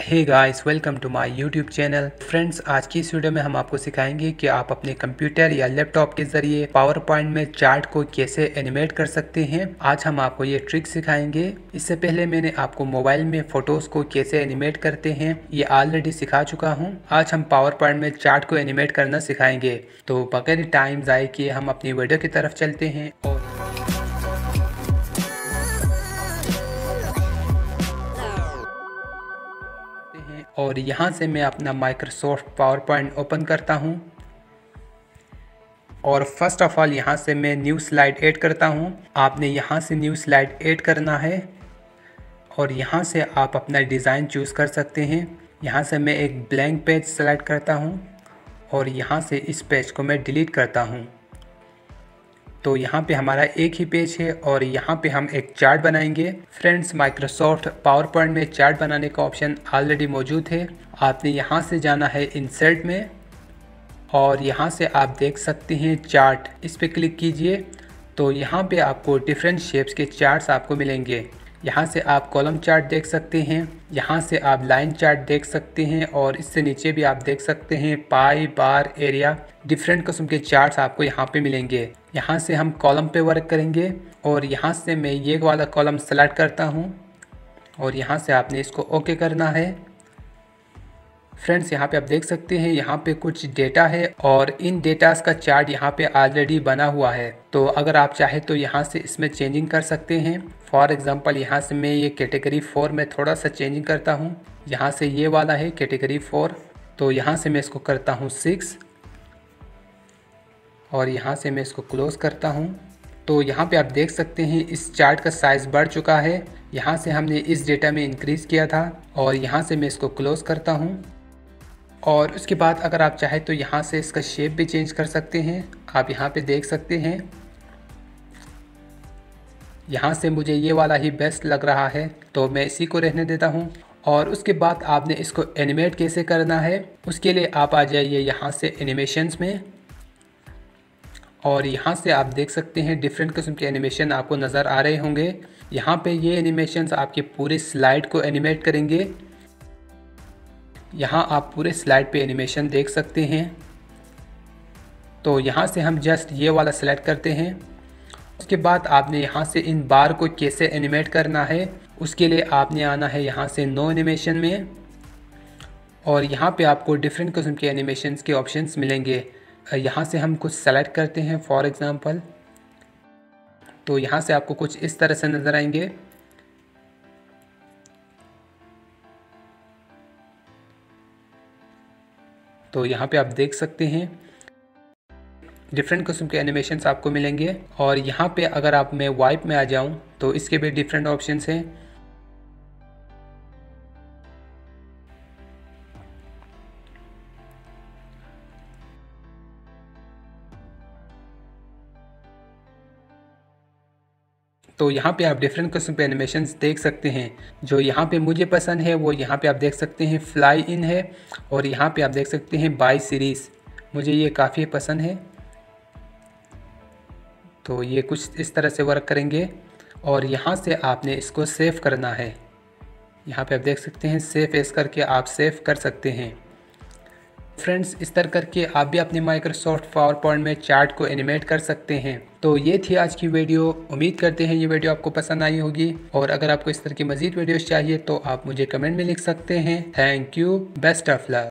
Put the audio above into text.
Hey guys welcome to my YouTube channel friends आज की इस वीडियो में हम आपको सिखाएँगे कि आप अपने कंप्यूटर या लैपटॉप के ज़रिए पावर पॉइंट में चार्ट को कैसे एनिमेट कर सकते हैं। आज हम आपको ये ट्रिक सिखाएँगे। इससे पहले मैंने आपको मोबाइल में फ़ोटोज़ को कैसे एनिमेट करते हैं, ये ऑलरेडी सिखा चुका हूँ। आज हम पावर पॉइंट में चार्ट को एनिमेट करना सिखाएँगे। तो बगैर टाइम जाए किए हम अपनी वीडियो की तरफ़ चलते हैं और और यहाँ से मैं अपना माइक्रोसॉफ्ट पावर पॉइंट ओपन करता हूँ। और फ़र्स्ट ऑफ़ ऑल यहाँ से मैं न्यू स्लाइड ऐड करता हूँ। आपने यहाँ से न्यू स्लाइड ऐड करना है। और यहाँ से आप अपना डिज़ाइन चूज़ कर सकते हैं। यहाँ से मैं एक ब्लैंक पेज सेलेक्ट करता हूँ। और यहाँ से इस पेज को मैं डिलीट करता हूँ। तो यहाँ पे हमारा एक ही पेज है और यहाँ पे हम एक चार्ट बनाएँगे। फ्रेंड्स माइक्रोसॉफ्ट पावर पॉइंट में चार्ट बनाने का ऑप्शन ऑलरेडी मौजूद है। आपने यहाँ से जाना है इंसर्ट में और यहाँ से आप देख सकते हैं चार्ट। इस पर क्लिक कीजिए तो यहाँ पे आपको डिफरेंट शेप्स के चार्ट्स आपको मिलेंगे। यहाँ से आप कॉलम चार्ट देख सकते हैं, यहाँ से आप लाइन चार्ट देख सकते हैं और इससे नीचे भी आप देख सकते हैं पाई बार एरिया डिफरेंट किस्म के चार्ट्स आपको यहाँ पे मिलेंगे। यहाँ से हम कॉलम पे वर्क करेंगे और यहाँ से मैं ये वाला कॉलम सेलेक्ट करता हूँ और यहाँ से आपने इसको ओके करना है। फ्रेंड्स यहाँ पे आप देख सकते हैं, यहाँ पे कुछ डेटा है और इन डेटास का चार्ट यहाँ पे ऑलरेडी बना हुआ है। तो अगर आप चाहे तो यहाँ से इसमें चेंजिंग कर सकते हैं। फॉर एग्ज़ाम्पल यहाँ से मैं ये कैटेगरी फोर में थोड़ा सा चेंजिंग करता हूँ। यहाँ से ये वाला है कैटेगरी फोर तो यहाँ से मैं इसको करता हूँ सिक्स और यहाँ से मैं इसको क्लोज़ करता हूँ। तो यहाँ पे आप देख सकते हैं, इस चार्ट का साइज़ बढ़ चुका है। यहाँ से हमने इस डेटा में इंक्रीज़ किया था और यहाँ से मैं इसको क्लोज़ करता हूँ। और उसके बाद अगर आप चाहें तो यहाँ से इसका शेप भी चेंज कर सकते हैं। आप यहाँ पे देख सकते हैं। यहाँ से मुझे ये वाला ही बेस्ट लग रहा है तो मैं इसी को रहने देता हूँ। और उसके बाद आपने इसको एनिमेट कैसे करना है, उसके लिए आप आ जाइए यहाँ से एनिमेशंस में। और यहाँ से आप देख सकते हैं डिफरेंट किस्म के एनिमेशन आपको नज़र आ रहे होंगे। यहाँ पे ये एनिमेशन आपके पूरे स्लाइड को एनिमेट करेंगे। यहाँ आप पूरे स्लाइड पे एनिमेशन देख सकते हैं। तो यहाँ से हम जस्ट ये वाला सेलेक्ट करते हैं। उसके बाद आपने यहाँ से इन बार को कैसे एनिमेट करना है, उसके लिए आपने आना है यहाँ से नो एनिमेशन में। और यहाँ पे आपको डिफरेंट किस्म के एनिमेशन के ऑप्शंस मिलेंगे। यहाँ से हम कुछ सेलेक्ट करते हैं फॉर एग्ज़ाम्पल तो यहाँ से आपको कुछ इस तरह से नज़र आएँगे। तो यहाँ पे आप देख सकते हैं डिफरेंट किस्म के एनिमेशंस आपको मिलेंगे। और यहाँ पे अगर आप मैं वाइप में आ जाऊँ तो इसके भी डिफरेंट ऑप्शंस हैं। तो यहाँ पे आप डिफरेंट किस्म के एनिमेशन देख सकते हैं। जो यहाँ पे मुझे पसंद है, वो यहाँ पे आप देख सकते हैं फ्लाई इन है और यहाँ पे आप देख सकते हैं बाई सीरीज़ मुझे ये काफ़ी पसंद है। तो ये कुछ इस तरह से वर्क करेंगे और यहाँ से आपने इसको सेव करना है। यहाँ पे आप देख सकते हैं सेव एस करके आप सेव कर सकते हैं। फ्रेंड्स, इस तरह करके आप भी अपने माइक्रोसॉफ्ट पावर पॉइंट में चार्ट को एनिमेट कर सकते हैं। तो ये थी आज की वीडियो उम्मीद करते हैं ये वीडियो आपको पसंद आई होगी। और अगर आपको इस तरह की मजीद वीडियोस चाहिए तो आप मुझे कमेंट में लिख सकते हैं। Thank you best of luck